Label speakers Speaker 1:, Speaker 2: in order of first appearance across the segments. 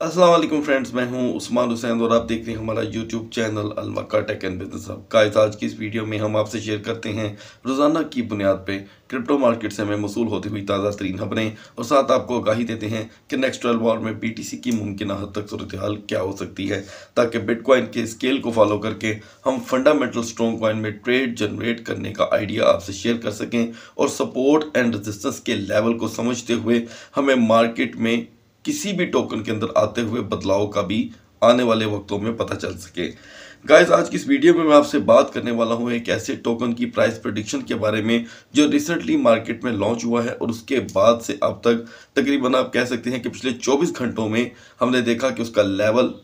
Speaker 1: अस्सलाम वालेकुम फ्रेंड्स, मैं हूँ उस्मान हुसैन और आप देख रहे हैं हमारा YouTube channel अलमक्का tech and business hub. Guys, आज की इस वीडियो में हम आपसे शेयर करते हैं रोज़ाना की बुनियाद पे क्रिप्टो मार्केट से हमें मसूल होती हुई ताज़ा तरीन खबरें और साथ आपको आगाही देते हैं कि नेक्स्ट ट्वेल्व वॉर में बीटीसी की मुमकिन हद तक सूरत हाल क्या हो सकती है, ताकि बिटकॉइन के स्केल को फॉलो करके हम फंडामेंटल स्ट्रॉन्ग कॉइन में ट्रेड जनरेट करने का आइडिया आपसे शेयर कर सकें और सपोर्ट एंड रजिस्टेंस के लेवल को समझते हुए हमें मार्केट में किसी भी टोकन के अंदर आते हुए बदलाव का भी आने वाले वक्तों में पता चल सके। गाइज़ आज की इस वीडियो में मैं आपसे बात करने वाला हूँ एक ऐसे टोकन की प्राइस प्रोडिक्शन के बारे में जो रिसेंटली मार्केट में लॉन्च हुआ है और उसके बाद से अब तक तकरीबन आप कह सकते हैं कि पिछले 24 घंटों में हमने देखा कि उसका लेवल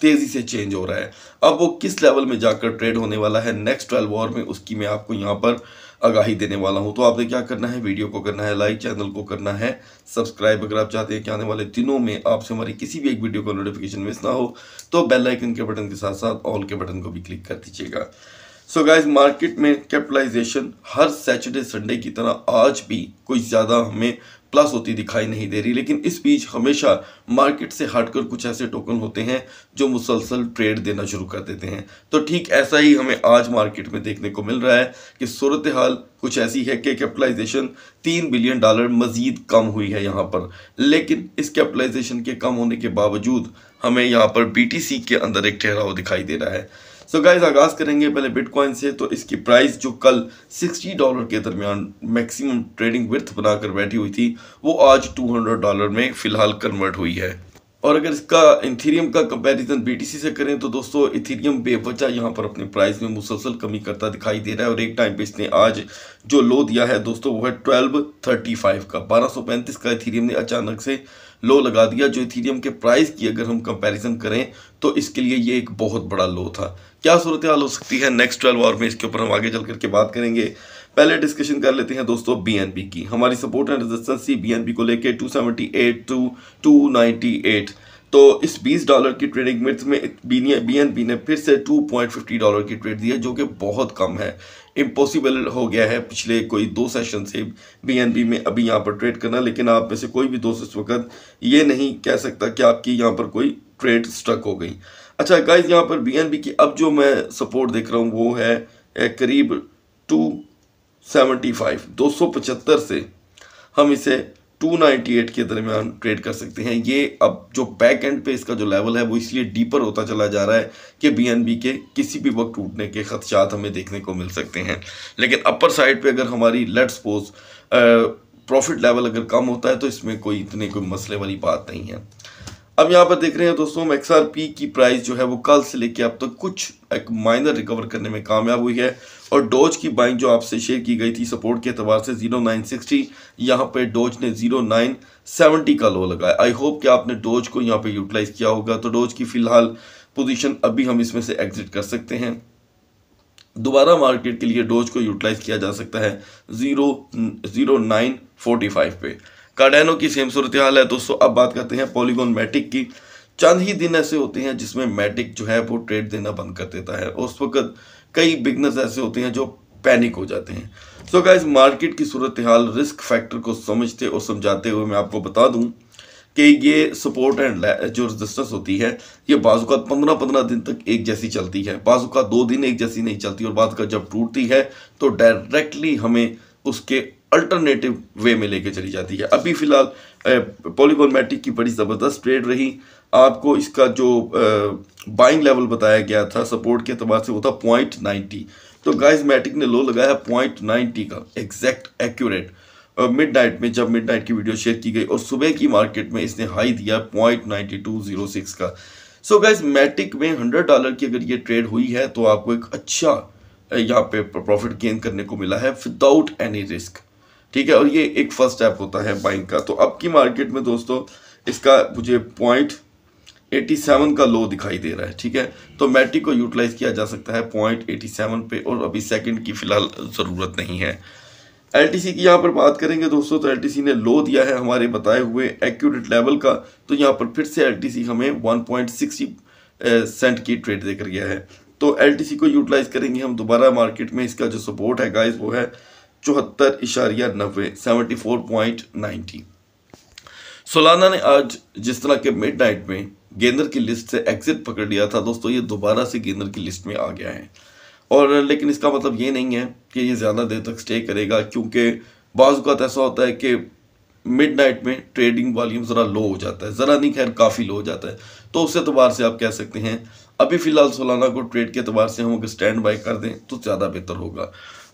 Speaker 1: तेज़ी से चेंज हो रहा है। अब वो किस लेवल में जाकर ट्रेड होने वाला है? नेक्स्ट ट्वेल्व वॉर में उसकी मैं आपको यहाँ पर आगाही देने वाला हूँ। तो आपने क्या करना है? वीडियो को करना है लाइक चैनल को करना है सब्सक्राइब अगर आप चाहते हैं कि आने वाले दिनों में आपसे हमारी किसी भी एक वीडियो का नोटिफिकेशन मिस ना हो तो बेल आइकन के बटन के साथ साथ ऑल के बटन को भी क्लिक कर दीजिएगा। सो गाइज़ मार्केट में कैपिटलाइजेशन हर सैटरडे संडे की तरह आज भी कोई ज़्यादा हमें प्लस होती दिखाई नहीं दे रही, लेकिन इस बीच हमेशा मार्केट से हटकर कुछ ऐसे टोकन होते हैं जो मुसलसल ट्रेड देना शुरू कर देते हैं। तो ठीक ऐसा ही हमें आज मार्केट में देखने को मिल रहा है कि सूरत हाल कुछ ऐसी है कि कैपिटलाइजेशन तीन बिलियन डॉलर मजीद कम हुई है यहाँ पर। लेकिन इस कैपिटलाइजेशन के कम होने के बावजूद हमें यहाँ पर BTC के अंदर एक ठहराव दिखाई दे रहा है। सो गाइज़ आगाज़ करेंगे पहले बिटकॉइन से तो इसकी प्राइस जो कल 60 डॉलर के दरमियान मैक्सिमम ट्रेडिंग विर्थ बनाकर बैठी हुई थी, वो आज 200 डॉलर में फ़िलहाल कन्वर्ट हुई है। और अगर इसका इथीरियम का कंपैरिजन बीटीसी से करें तो दोस्तों इथीरियम बेवजह यहाँ पर अपने प्राइस में मुसलसल कमी करता दिखाई दे रहा है, और एक टाइम पे इसने आज जो लो दिया है दोस्तों, वो है ट्वेल्व थर्टी फाइव का। बारह सौ पैंतीस का इथीरियम ने अचानक से लो लगा दिया। जो इथीरियम के प्राइस की अगर हम कंपैरिजन करें तो इसके लिए ये एक बहुत बड़ा लो था। क्या सूरत हाल हो सकती है नेक्स्ट ट्वेल्व आवर में? इसके ऊपर हम आगे चल करके बात करेंगे। पहले डिस्कशन कर लेते हैं दोस्तों बीएनबी की। हमारी सपोर्ट एंड रेजिस्टेंस थी बीएनबी को लेके 278 टू 298 तो इस 20 डॉलर की ट्रेडिंग मिर्च में बीएनबी ने फिर से 2.50 डॉलर की ट्रेड दी है, जो कि बहुत कम है। इम्पॉसिबल हो गया है पिछले कोई दो सेशन से बीएनबी में अभी यहाँ पर ट्रेड करना, लेकिन आप में से कोई भी दोस्त इस वक्त ये नहीं कह सकता कि आपकी यहाँ पर कोई ट्रेड स्ट्रक हो गई। अच्छा गाइज़ यहाँ पर बीएनबी की अब जो मैं सपोर्ट देख रहा हूँ, वो है करीब टू सेवेंटी फाइव दो सौ पचहत्तर से हम इसे 298 के दरमियान ट्रेड कर सकते हैं। ये अब जो बैक एंड पे इसका जो लेवल है, वो इसलिए डीपर होता चला जा रहा है कि बीएनबी के किसी भी वक्त टूटने के खदशात हमें देखने को मिल सकते हैं। लेकिन अपर साइड पे अगर हमारी लेट सपोज़ प्रॉफिट लेवल अगर कम होता है तो इसमें कोई इतने कोई मसले वाली बात नहीं है। अब यहाँ पर देख रहे हैं दोस्तों एक्स की प्राइस जो है वो कल से लेके अब तक कुछ एक माइनर रिकवर करने में कामयाब हुई है। और डोज की बाइंग जो आपसे शेयर की गई थी सपोर्ट के अतबार से ज़ीरो नाइन सिक्सटी यहाँ पे डोज ने ज़ीरो नाइन सेवेंटी का लो लगाया। आई होप कि आपने डोज को यहाँ पे यूटिलाइज किया होगा। तो डोज की फ़िलहाल पोजीशन अभी हम इसमें से एग्जिट कर सकते हैं। दोबारा मार्केट के लिए डोज को यूटिलाइज किया जा सकता है zero zero nine forty five पे। कार्डेनो की सेम सूरत हाल है। दोस्तों, अब बात करते हैं पॉलीगोन मैटिक की। चंद ही दिन ऐसे होते हैं जिसमें मैटिक जो है वो ट्रेड देना बंद कर देता है। उस वक्त कई बिगनर्स ऐसे होते हैं जो पैनिक हो जाते हैं। सो so गाइज़ मार्केट की सूरत हाल रिस्क फैक्टर को समझते और समझाते हुए मैं आपको बता दूँ कि ये सपोर्ट एंड जो रजिस्टेंस होती है, ये बाजू पंद्रह पंद्रह दिन तक एक जैसी चलती है। बाजू दो दिन एक जैसी नहीं चलती और बात का जब टूटती है तो डायरेक्टली हमें उसके अल्टरनेटिव वे में लेके चली जाती है। अभी फ़िलहाल पॉलीगोनमेटिक की बड़ी ज़बरदस्त ट्रेड रही। आपको इसका जो बाइंग लेवल बताया गया था सपोर्ट के अतबार से वो था पॉइंट नाइन्टी तो गाइस मैटिक ने लो लगाया पॉइंट नाइन्टी का एग्जैक्ट एक्यूरेट मिड नाइट में जब मिड नाइट की वीडियो शेयर की गई और सुबह की मार्केट में इसने हाई दिया point ninety two zero six का। सो गाइस मैटिक में हंड्रेड डॉलर की अगर ये ट्रेड हुई है तो आपको एक अच्छा यहाँ पे प्रॉफिट गेन करने को मिला है विदाउट एनी रिस्क ठीक है, और ये एक फ़र्स्ट स्टेप होता है बाइंग का। तो अब की मार्केट में दोस्तों, इसका मुझे पॉइंट 87 का लो दिखाई दे रहा है, ठीक है? तो मैट्रिक को यूटिलाइज किया जा सकता है पॉइंट 87 पे, और अभी सेकंड की फ़िलहाल ज़रूरत नहीं है। एलटीसी की यहाँ पर बात करेंगे दोस्तों तो एलटीसी ने लो दिया है हमारे बताए हुए एक्यूरेट लेवल का। तो यहाँ पर फिर से एलटीसी हमें वन सेंट की ट्रेड देकर गया है। तो एलटीसी को यूटिलाइज करेंगे हम दोबारा मार्केट में, इसका जो सपोर्ट है गाइस वो है चौहत्तर इशारिया नब्बे seventy four point ninety Solana ने आज जिस तरह के मिड नाइट में गेंदर की लिस्ट से एग्जिट पकड़ लिया था, दोस्तों, ये दोबारा से गेंदर की लिस्ट में आ गया है। और लेकिन इसका मतलब ये नहीं है कि ये ज़्यादा देर तक स्टे करेगा, क्योंकि बाज़ ऐसा होता है कि मिड नाइट में ट्रेडिंग वॉल्यूम ज़रा लो हो जाता है। ज़रा नहीं, खैर, काफ़ी लो हो जाता है। तो उस एतबार से आप कह सकते हैं, अभी फ़िलहाल सोलाना को ट्रेड के अतबार से हम अगर स्टैंड बाई कर दें तो ज़्यादा बेहतर होगा।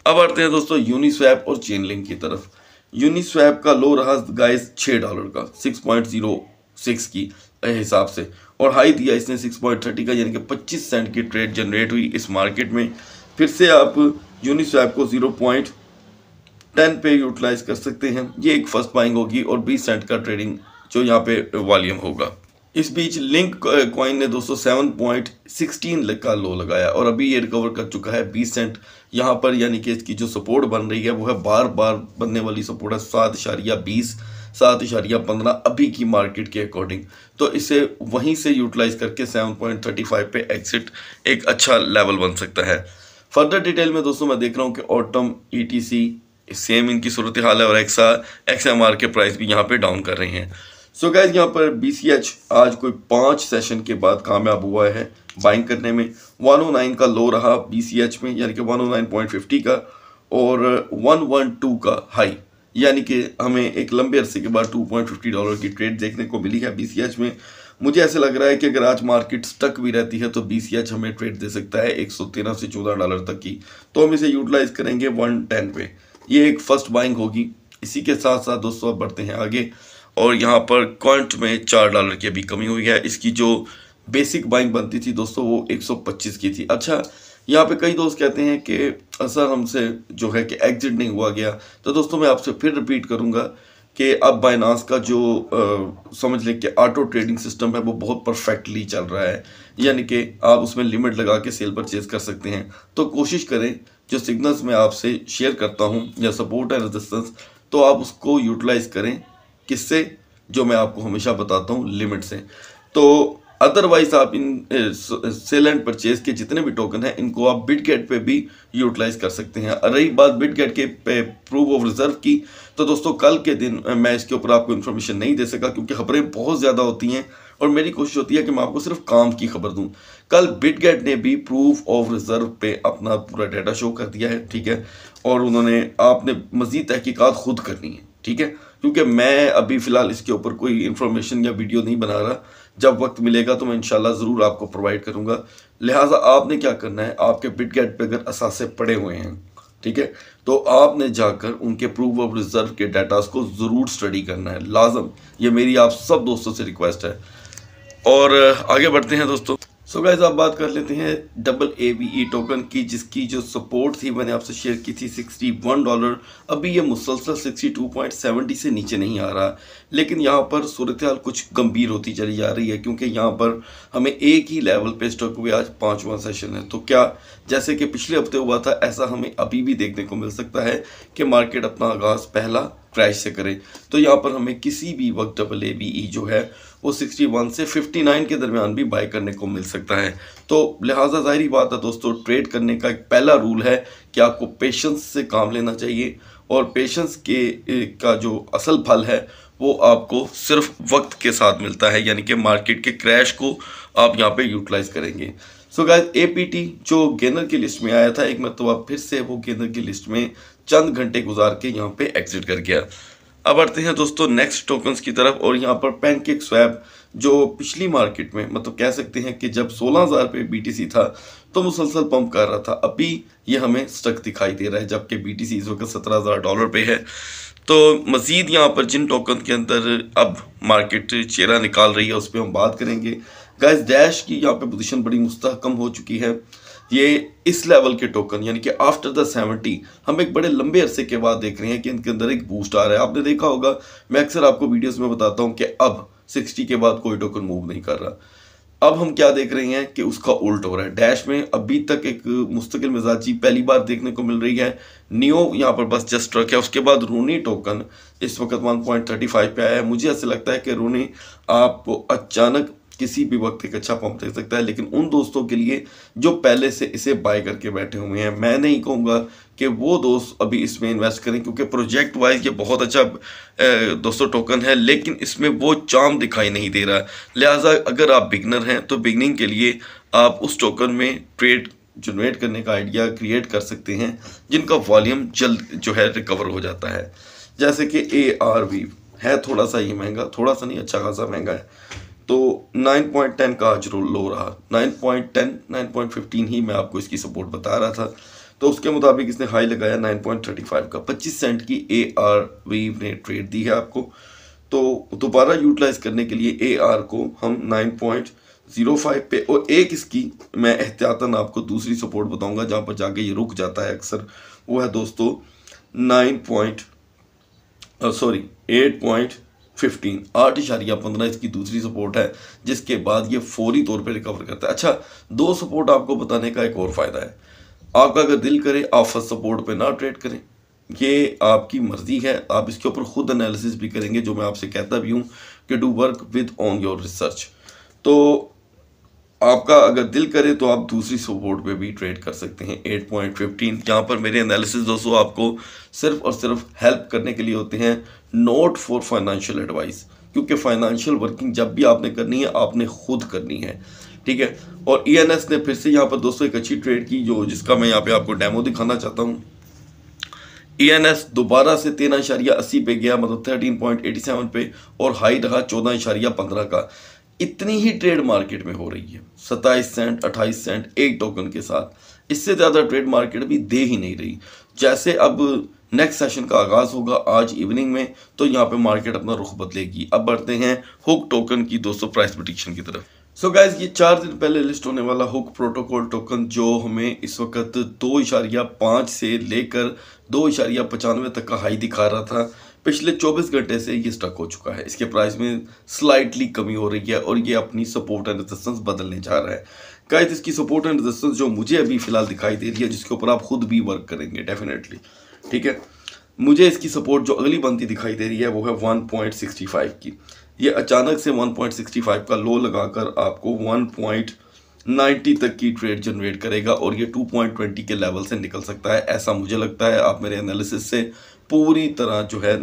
Speaker 1: अब आते हैं दोस्तों यूनिस्वैप और चेन लिंक की तरफ़। यूनिस्वैप का लो रहा गाइस छः डॉलर का सिक्स पॉइंट ज़ीरो सिक्स की हिसाब से। और हाई दिया इसने सिक्स पॉइंट थर्टी का, यानी कि पच्चीस सेंट की ट्रेड जनरेट हुई इस मार्केट में। फिर से आप यूनिस्वैप को ज़ीरो पॉइंट टेन पे यूटिलाइज कर सकते हैं। ये एक फ़र्स्ट बाइंग होगी और बीस सेंट का ट्रेडिंग जो यहाँ पे वॉल्यूम होगा। इस बीच लिंक कॉइन ने दोस्तों सेवन पॉइंट सिक्सटीन का लो लगाया और अभी ये रिकवर कर चुका है बीस सेंट यहाँ पर यानी कि इसकी जो सपोर्ट बन रही है वो है बार बार बनने वाली सपोर्ट है सात इशारिया बीस, सात इशारिया पंद्रह अभी की मार्केट के अकॉर्डिंग तो इसे वहीं से यूटिलाइज करके सेवन पॉइंट थर्टी फाइव पे एग्जिट एक अच्छा लेवल बन सकता है। फर्दर डिटेल में दोस्तों मैं देख रहा हूँ कि ऑटम ई टी सी सेम इनकी सूरत हाल है और एक्सा एक्स के प्राइस भी यहाँ पर डाउन कर रहे हैं। सो so गैस यहाँ पर एच आज कोई पाँच सेशन के बाद कामयाब हुआ है बाइंग करने में। 109 का लो रहा एच में, यानी कि 109.50 का और 112 का हाई यानी कि हमें एक लंबे अरसे के बाद 2.50 डॉलर की ट्रेड देखने को मिली है एच में। मुझे ऐसे लग रहा है कि अगर आज मार्केट स्टक भी रहती है तो एच हमें ट्रेड दे सकता है एक सौ तेरह से चौदह डॉलर तक की। तो हम इसे यूटिलाइज करेंगे वन टेन पे। ये एक फ़र्स्ट बाइंग होगी। इसी के साथ साथ दोस्तों, अब बढ़ते हैं आगे। और यहाँ पर क्वांट में चार डॉलर की अभी कमी हुई है। इसकी जो बेसिक बाइंग बनती थी दोस्तों वो 125 की थी। अच्छा यहाँ पे कई दोस्त कहते हैं कि असर हमसे जो है कि एग्जिट नहीं हुआ गया। तो दोस्तों मैं आपसे फिर रिपीट करूँगा कि अब बाइनास का जो आ, समझ लें कि ऑटो ट्रेडिंग सिस्टम है वो बहुत परफेक्टली चल रहा है। यानी कि आप उसमें लिमिट लगा के सेल परचेज कर सकते हैं। तो कोशिश करें जो सिग्नल्स मैं आपसे शेयर करता हूँ या सपोर्ट है रेजिस्टेंस तो आप उसको यूटिलाइज करें। किससे जो मैं आपको हमेशा बताता हूँ लिमिट से तो अदरवाइज़ आप इन सेल एंड परचेज के जितने भी टोकन हैं, इनको आप बिट गेट पे भी यूटिलाइज कर सकते हैं। रही बात बिट गेट के पे प्रूव ऑफ़ रिज़र्व की तो दोस्तों कल के दिन मैं इसके ऊपर आपको इन्फॉर्मेशन नहीं दे सका क्योंकि खबरें बहुत ज़्यादा होती हैं और मेरी कोशिश होती है कि मैं आपको सिर्फ़ काम की खबर दूँ। कल बिटगेट ने भी प्रूफ ऑफ़ रिज़र्व पे अपना पूरा डाटा शो कर दिया है, ठीक है? और उन्होंने, आपने मजीद तहकीकात खुद करनी है, ठीक है? क्योंकि मैं अभी फ़िलहाल इसके ऊपर कोई इन्फॉर्मेशन या वीडियो नहीं बना रहा। जब वक्त मिलेगा तो मैं इंशाल्लाह ज़रूर आपको प्रोवाइड करूँगा। लिहाजा आपने क्या करना है, आपके बिट गेट पर अगर असासे पड़े हुए हैं, ठीक है तो आपने जाकर उनके प्रूफ ऑफ़ रिज़र्व के डाटास को ज़रूर स्टडी करना है। लाजम, ये मेरी आप सब दोस्तों से रिक्वेस्ट है। और, आगे बढ़ते हैं दोस्तों। सो so गाइज़ आप बात कर लेते हैं double A B E token की, जिसकी जो सपोर्ट थी, मैंने आपसे शेयर की थी 61 डॉलर अभी ये मुसलसल 62.70 से नीचे नहीं आ रहा। लेकिन यहाँ पर सूरत हाल कुछ गंभीर होती चली जा रही है, क्योंकि यहाँ पर हमें एक ही लेवल पे स्टॉक हुए आज पाँचवा सेशन है। तो क्या जैसे कि पिछले हफ़्ते हुआ था, ऐसा हमें अभी भी देखने को मिल सकता है कि मार्केट अपना आगाज़ पहला क्रैश से करे। तो यहाँ पर हमें किसी भी वक्त डबल ए बी ई जो है वो 61 से 59 के दरमियान भी बाय करने को मिल सकता है। तो लिहाजा ज़ाहरी बात है दोस्तों ट्रेड करने का एक पहला रूल है कि आपको पेशेंस से काम लेना चाहिए और पेशेंस के का जो असल फल है, वो आपको सिर्फ़ वक्त के साथ मिलता है, यानी कि मार्केट के क्रैश को आप यहाँ पे यूटिलाइज करेंगे। सो गाइस एपीटी जो गेनर की लिस्ट में आया था, एक मरतबा फिर से वो गेनर की लिस्ट में चंद घंटे गुजार के यहाँ पे एग्जिट कर गया। अब बढ़ते हैं दोस्तों नेक्स्ट टोकन्स की तरफ़ और यहाँ पर पैनकेक स्वैप जो पिछली मार्केट में मतलब कह सकते हैं कि जब 16,000 पे बीटीसी था तो मुसलसल पंप कर रहा था। अभी ये हमें स्टक दिखाई दे रहा है जबकि बी बीटीसी इस वक्त 17,000 डॉलर पे है। तो मज़ीद यहाँ पर जिन टोकन के अंदर अब मार्केट चेहरा निकाल रही है उस पर हम बात करेंगे। गैस डैश की यहाँ पे पोजिशन बड़ी मुस्तकम हो चुकी है। ये इस लेवल के टोकन यानी कि आफ्टर द सेवेंटी हम एक बड़े लंबे अरसे के बाद देख रहे हैं कि इनके अंदर एक बूस्ट आ रहा है। आपने देखा होगा, मैं अक्सर आपको वीडियोस में बताता हूँ कि अब सिक्सटी के बाद कोई टोकन मूव नहीं कर रहा। अब हम क्या देख रहे हैं कि उसका उल्ट हो रहा है। डैश में अभी तक एक मुस्तकिल मिजाजी पहली बार देखने को मिल रही है। नियो यहाँ पर बस जस्ट ट्रक है। उसके बाद रूनी टोकन इस वक्त 1.35 पे आया है। मुझे ऐसे लगता है कि रूनी आपको अचानक किसी भी वक्त एक अच्छा पंप दे सकता है, लेकिन उन दोस्तों के लिए जो पहले से इसे बाय करके बैठे हुए हैं, मैं नहीं कहूँगा कि वो दोस्त अभी इसमें इन्वेस्ट करें, क्योंकि प्रोजेक्ट वाइज ये बहुत अच्छा दोस्तों टोकन है, लेकिन इसमें वो चाम दिखाई नहीं दे रहा। लिहाजा अगर आप बिगनर हैं तो बिगनिंग के लिए आप उस टोकन में ट्रेड जनरेट करने का आइडिया क्रिएट कर सकते हैं, जिनका वॉल्यूम जल्द जो है रिकवर हो जाता है। जैसे कि ए आर वी है, थोड़ा सा ही महँगा, थोड़ा सा नहीं अच्छा खासा महँगा है। तो 9.10 का आज रोल लो रहा। 9.10 9.15 ही मैं आपको इसकी सपोर्ट बता रहा था। तो उसके मुताबिक इसने हाई लगाया 9.35 का। 25 सेंट की ए आर वीव ने ट्रेड दी है आपको। तो दोबारा यूटिलाइज करने के लिए ए आर को हम 9.05 पे, और एक इसकी मैं एहतियातन आपको दूसरी सपोर्ट बताऊँगा, जहाँ पर जाके ये रुक जाता है अक्सर। वो है दोस्तों nine point sorry eight point fifteen आठ इशारिया, पंद्रह इसकी दूसरी सपोर्ट है, जिसके बाद ये फौरी तौर पे रिकवर करता है। अच्छा दो सपोर्ट आपको बताने का एक और फ़ायदा है। आपका अगर दिल करे, आप फ़र्स्ट सपोर्ट पे ना ट्रेड करें। ये आपकी मर्ज़ी है। आप इसके ऊपर खुद एनालिसिस भी करेंगे, जो मैं आपसे कहता भी हूँ कि do work with on your research तो आपका अगर दिल करे तो आप दूसरी सपोर्ट पे भी ट्रेड कर सकते हैं। 8.15 पॉइंट यहाँ पर मेरे एनालिसिस दोस्तों आपको सिर्फ़ और सिर्फ़ हेल्प करने के लिए होते हैं। नोट फॉर फाइनेंशियल एडवाइस क्योंकि फाइनेंशियल वर्किंग जब भी आपने करनी है, आपने खुद करनी है। ठीक है? और ई e ने फिर से यहाँ पर दोस्तों एक अच्छी ट्रेड की, जो जिसका मैं यहाँ पे आपको डेमो दिखाना चाहता हूँ। ई e दोबारा से तेरह इशारिया अस्सी पे गया मतलब थर्टीन पॉइंट एटी सेवन पे, और हाई रहा चौदह इशारिया पंद्रह का। इतनी ही ट्रेड मार्केट में हो रही है। सत्ताईस सेंट, अट्ठाईस सेंट, एक टोकन के साथ। इससे ज़्यादा ट्रेड मार्केट भी दे ही नहीं रही। जैसे अब नेक्स्ट सेशन का आगाज़ होगा आज इवनिंग में तो यहाँ पे मार्केट अपना रुख बदलेगी। अब बढ़ते हैं हुक टोकन की दोस्तों प्राइस प्रडिक्शन की तरफ़। सो so गाइज़ ये चार दिन पहले लिस्ट होने वाला हुक प्रोटोकॉल टोकन जो हमें इस वक्त दो इशारिया पाँच से लेकर दो इशारिया पचानवे तक का हाई दिखा रहा था। पिछले 24 घंटे से ये स्टक हो चुका है। इसके प्राइस में स्लाइटली कमी हो रही है और ये अपनी सपोर्ट एंड रेजिस्टेंस बदलने जा रहा है। गाइस इसकी सपोर्ट एंड रेजिस्टेंस जो मुझे अभी फ़िलहाल दिखाई दे रही है, जिसके ऊपर आप खुद भी वर्क करेंगे डेफिनेटली ठीक है? मुझे इसकी सपोर्ट जो अगली बनती दिखाई दे रही है, वो है 1.65 की। ये अचानक से 1.65 का लो लगाकर आपको 1.90 तक की ट्रेड जनरेट करेगा और ये 2.20 के लेवल से निकल सकता है। ऐसा मुझे लगता है, आप मेरे एनालिसिस से पूरी तरह जो है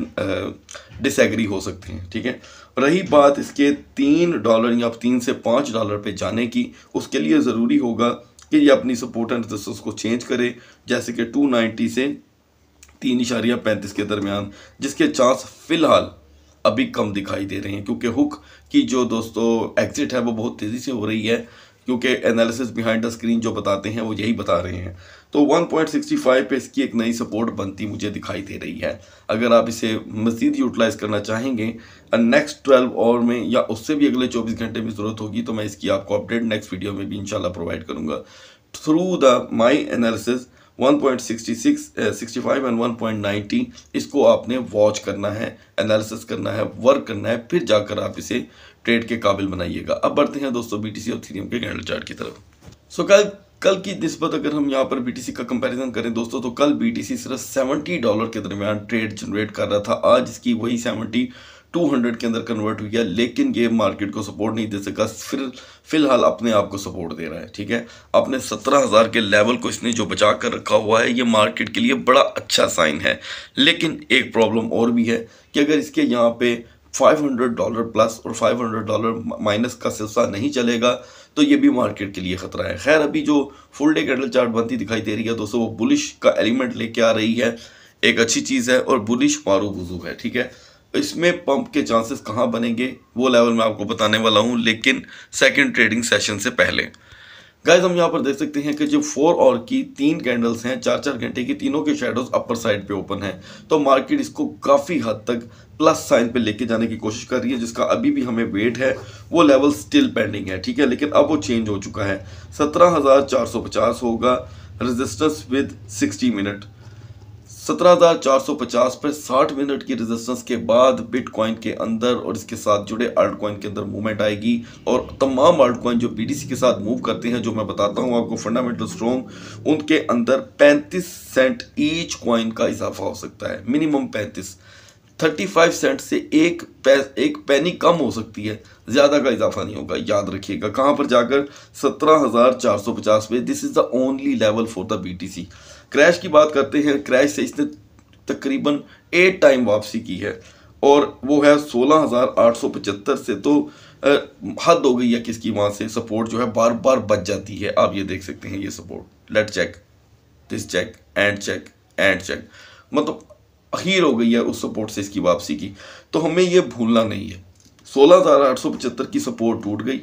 Speaker 1: डिसएग्री हो सकते हैं, ठीक है? रही बात इसके तीन डॉलर या तीन से पाँच डॉलर पे जाने की, उसके लिए ज़रूरी होगा कि ये अपनी सपोर्ट एंड रेजिस्टेंस को चेंज करे, जैसे कि 290 से तीन इशारिया पैंतीस के दरमियान, जिसके चांस फ़िलहाल अभी कम दिखाई दे रहे हैं, क्योंकि हुक की जो दोस्तों एग्जिट है, वो बहुत तेज़ी से हो रही है, क्योंकि एनालिसिस बिहाइंड द स्क्रीन जो बताते हैं, वो यही बता रहे हैं। तो 1.65 पे इसकी एक नई सपोर्ट बनती मुझे दिखाई दे रही है। अगर आप इसे मज़ीद यूटिलाइज करना चाहेंगे नेक्स्ट 12 और में या उससे भी अगले 24 घंटे में ज़रूरत होगी तो मैं इसकी आपको अपडेट नेक्स्ट वीडियो में भी इंशाल्लाह प्रोवाइड करूँगा। Through the my analysis 1.66 65 and 1.90 इसको आपने वॉच करना है एनालिसिस करना है वर्क करना है फिर जाकर आप इसे ट्रेड के काबिल बनाइएगा। अब बढ़ते हैं दोस्तों बीटीसी और थीरियम के कैंडल चार्ट की तरफ़। सो so, कल कल की नस्बत अगर हम यहाँ पर बीटीसी का कंपैरिजन करें दोस्तों तो कल बीटीसी सिर्फ़ 70 डॉलर के दरमियान ट्रेड जनरेट कर रहा था। आज इसकी वही 70 200 के अंदर कन्वर्ट हुई है, लेकिन ये मार्केट को सपोर्ट नहीं दे सका। फिर, फ़िलहाल अपने आप को सपोर्ट दे रहा है, ठीक है? अपने सत्रह हज़ार के लेवल को इसने जो बचा कर रखा हुआ है, ये मार्केट के लिए बड़ा अच्छा साइन है। लेकिन एक प्रॉब्लम और भी है कि अगर इसके यहाँ पे 500 डॉलर प्लस और 500 डॉलर माइनस का सिलसिला नहीं चलेगा तो ये भी मार्केट के लिए ख़तरा है। खैर, अभी जो फुल डे कैंडल चार्ट बनती दिखाई दे रही है, दोस्तों, वो बुलिश का एलिमेंट लेके आ रही है। एक अच्छी चीज़ है और बुलिश मारू बुजू है, ठीक है? इसमें पंप के चांसेस कहाँ बनेंगे, वो लेवल मैं आपको बताने वाला हूँ, लेकिन सेकेंड ट्रेडिंग सेशन से पहले। गाइज़ हम यहाँ पर देख सकते हैं कि जो फोर और की तीन कैंडल्स हैं, चार चार घंटे की तीनों के शेडोज अपर साइड पे ओपन है। तो मार्केट इसको काफ़ी हद तक प्लस साइन पे लेके जाने की कोशिश कर रही है, जिसका अभी भी हमें वेट है। वो लेवल स्टिल पेंडिंग है, ठीक है? लेकिन अब वो चेंज हो चुका है। सत्रह होगा। रजिस्टेंस विद सिक्सटी मिनट 17,450 पर 60 मिनट की रेजिस्टेंस के बाद बिटकॉइन के अंदर और इसके साथ जुड़े आल्ट कॉइन के अंदर मूवमेंट आएगी। और तमाम आल्ट कॉइन जो बीडीसी के साथ मूव करते हैं जो मैं बताता हूँ आपको फंडामेंटल स्ट्रॉन्ग उनके अंदर 35 सेंट ईच कॉइन का इजाफा हो सकता है। मिनिमम 35 35 सेंट से एक पैस एक पैनी कम हो सकती है। ज़्यादा का इजाफा नहीं होगा याद रखिएगा। कहाँ पर जाकर? 17,450 पे। This is the only level for the BTC crash की बात करते हैं। क्रैश से इसने तकरीबन एट टाइम वापसी की है। और वो है 16,875 से तो हद हो गई है किसकी वहाँ से। सपोर्ट जो है बार बार बच जाती है। आप ये देख सकते हैं ये support let check this check and check and check मतलब अखीर हो गई है उस सपोर्ट से इसकी वापसी की तो हमें यह भूलना नहीं है। सोलह हज़ार आठ सौ पचहत्तर की सपोर्ट टूट गई।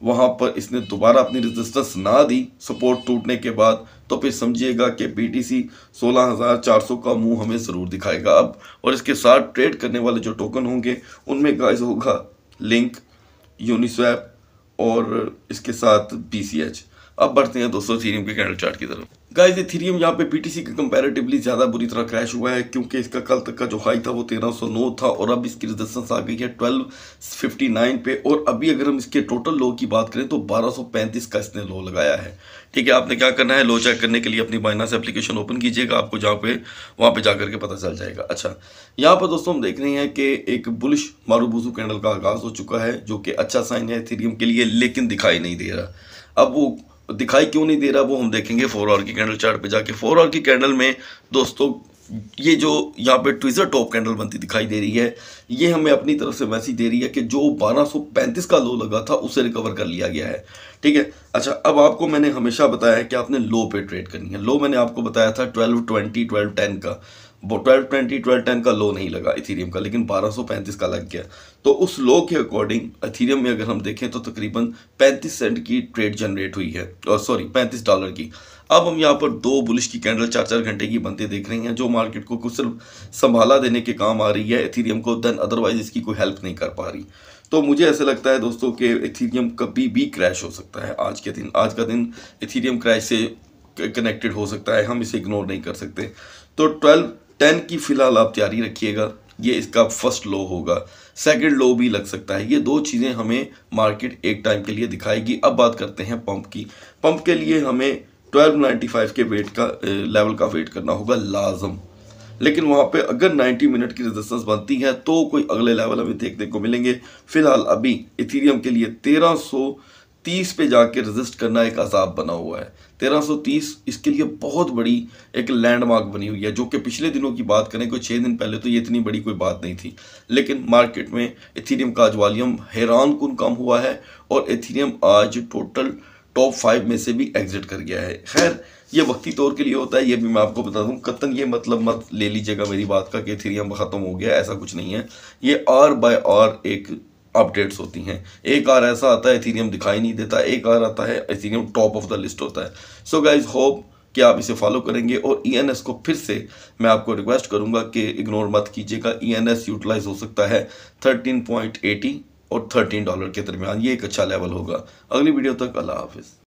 Speaker 1: वहाँ पर इसने दोबारा अपनी रेजिस्टेंस ना दी। सपोर्ट टूटने के बाद तो फिर समझिएगा कि बी टी सी का मुँह हमें ज़रूर दिखाएगा अब, और इसके साथ ट्रेड करने वाले जो टोकन होंगे, उनमें गाइस होगा लिंक यूनिस्वैप और इसके साथ एच अब बढ़ते हैं दोस्तों थीरियम के कैंडल चार्ट की तरफ़। गाइस इथेरियम यहाँ पे पीटीसी का कंपैरेटिवली ज़्यादा बुरी तरह क्रैश हुआ है, क्योंकि इसका कल तक का जो हाई था वो 1309 था और अब इसकी रेजिस्टेंस आ गई है 1259 पे। और अभी अगर हम इसके टोटल लो की बात करें तो 1235 का इसने लो लगाया है। ठीक है, आपने क्या करना है? लो चेक करने के लिए अपनी बाइनास एप्लीकेशन ओपन कीजिएगा, आपको जहाँ पे, वहाँ पर जा करके पता चल जाएगा। अच्छा यहाँ पर दोस्तों हम देख रहे हैं कि एक बुलिश मारूबूजू कैंडल का आगाज़ हो चुका है, जो कि अच्छा साइन है इथेरियम के लिए, लेकिन दिखाई नहीं दे रहा। अब वो दिखाई क्यों नहीं दे रहा वो हम देखेंगे फोर आवर की कैंडल चार्ट पे जाके। फोर आवर की कैंडल में, दोस्तों, ये जो यहाँ पे ट्विजर टॉप कैंडल बनती दिखाई दे रही है, ये हमें अपनी तरफ़ से मैसेज दे रही है कि जो 1235 का लो लगा था, उसे रिकवर कर लिया गया है। ठीक है? अच्छा अब आपको मैंने हमेशा बताया है कि आपने लो पे ट्रेड करनी है। लो मैंने आपको बताया था ट्वेल्व ट्वेंटी ट्वेल्व का ट्वेल्व ट्वेंटी, ट्वेल्व टेन का लो नहीं लगा इथीरियम का, लेकिन बारह सौ पैंतीस का लग गया। तो उस लो के अकॉर्डिंग इथीरियम में अगर हम देखें तो तकरीबन पैंतीस सेंट की ट्रेड जनरेट हुई है, और सॉरी पैंतीस डॉलर की। अब हम यहाँ पर दो बुलिश की कैंडल चार चार घंटे की बनते देख रहे हैं, जो मार्केट को कुछ सिर्फ़ संभाला देने के काम आ रही है इथीरियम को देन अदरवाइज़ इसकी कोई हेल्प नहीं कर पा रही। तो मुझे ऐसा लगता है दोस्तों कि इथीरियम कभी भी क्रैश हो सकता है आज के दिन। आज का दिन इथीरियम क्रैश से कनेक्टेड हो सकता है, हम इसे इग्नोर नहीं कर सकते। तो ट्वेल्व टेन की फ़िलहाल आप तैयारी रखिएगा, ये इसका फ़र्स्ट लो होगा। सेकंड लो भी लग सकता है। ये दो चीज़ें हमें मार्केट एक टाइम के लिए दिखाएगी। अब बात करते हैं पंप की। पंप के लिए हमें 1295 के वेट का लेवल का वेट करना होगा लाजम। लेकिन वहाँ पे अगर 90 मिनट की रेजिस्टेंस बनती है तो कोई अगले लेवल हमें देखने को मिलेंगे। फ़िलहाल अभी इथीरियम के लिए 1330 पे जाके रजिस्ट करना एक अजाब बना हुआ है। 1330 इसके लिए बहुत बड़ी एक लैंडमार्क बनी हुई है, जो कि पिछले दिनों की बात करें, कोई छः दिन पहले तो ये इतनी बड़ी कोई बात नहीं थी। लेकिन मार्केट में इथीरियम का आज वॉल्यूम हैरान कन कम हुआ है और इथीरियम आज टोटल टॉप फाइव में से भी एग्जिट कर गया है। खैर, ये वक्ती तौर के लिए होता है, ये भी मैं आपको बता दूँ, कतन ये मतलब मत ले लीजिएगा मेरी बात का कि इथीरियम ख़त्म हो गया, ऐसा कुछ नहीं है। ये आर बाय आर एक अपडेट्स होती हैं। एक आर ऐसा आता है इथीरियम दिखाई नहीं देता। एक आर आता है Ethereum top of the list होता है। सो गाइज़ होप कि आप इसे फॉलो करेंगे और ई e को फिर से मैं आपको रिक्वेस्ट करूँगा कि इग्नोर मत कीजिएगा। ई एन एस यूटिलाइज हो सकता है थर्टीन पॉइंट एटी और थर्टीन डॉलर के दरमियान। ये एक अच्छा लेवल होगा। अगली वीडियो तक अल्लाह हाफिज़।